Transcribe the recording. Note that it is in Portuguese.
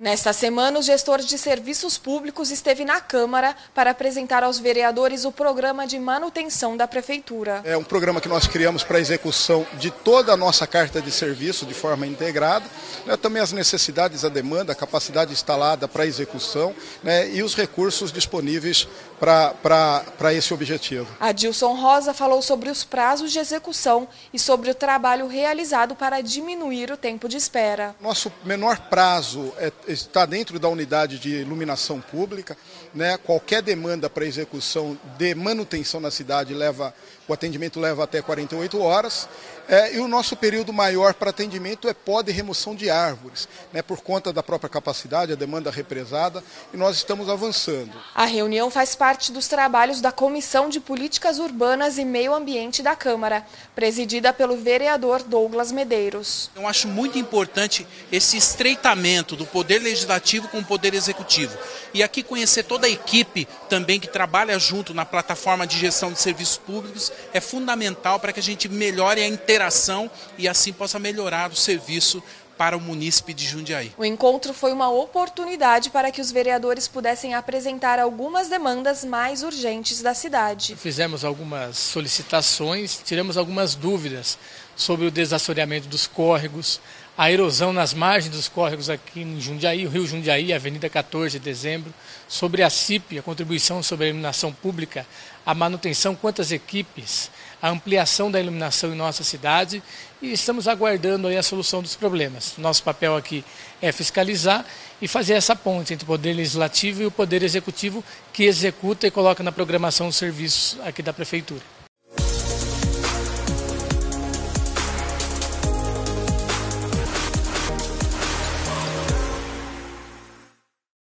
Nesta semana, o gestor de serviços públicos esteve na Câmara para apresentar aos vereadores o programa de manutenção da Prefeitura. É um programa que nós criamos para a execução de toda a nossa carta de serviço de forma integrada, né, também as necessidades, a demanda, a capacidade instalada para a execução né, e os recursos disponíveis para esse objetivo. Adilson Rosa falou sobre os prazos de execução e sobre o trabalho realizado para diminuir o tempo de espera. Nosso menor prazo é está dentro da unidade de iluminação pública. Né? Qualquer demanda para execução de manutenção na cidade leva, o atendimento leva até 48 horas. É, e o nosso período maior para atendimento é pó de remoção de árvores, né? por conta da própria capacidade, a demanda represada, e nós estamos avançando. A reunião faz parte dos trabalhos da Comissão de Políticas Urbanas e Meio Ambiente da Câmara, presidida pelo vereador Douglas Medeiros. Eu acho muito importante esse estreitamento do poder legislativo com o poder executivo. E aqui conhecer toda a equipe também que trabalha junto na plataforma de gestão de serviços públicos é fundamental para que a gente melhore a interação e assim possa melhorar o serviço para o munícipe de Jundiaí. O encontro foi uma oportunidade para que os vereadores pudessem apresentar algumas demandas mais urgentes da cidade. Fizemos algumas solicitações, tiramos algumas dúvidas sobre o desassoreamento dos córregos, a erosão nas margens dos córregos aqui em Jundiaí, o Rio Jundiaí, Avenida 14 de Dezembro, sobre a CIP, a contribuição sobre a iluminação pública, a manutenção, quantas equipes, a ampliação da iluminação em nossa cidade e estamos aguardando aí a solução dos problemas. Nosso papel aqui é fiscalizar e fazer essa ponte entre o poder legislativo e o poder executivo que executa e coloca na programação os serviços aqui da prefeitura.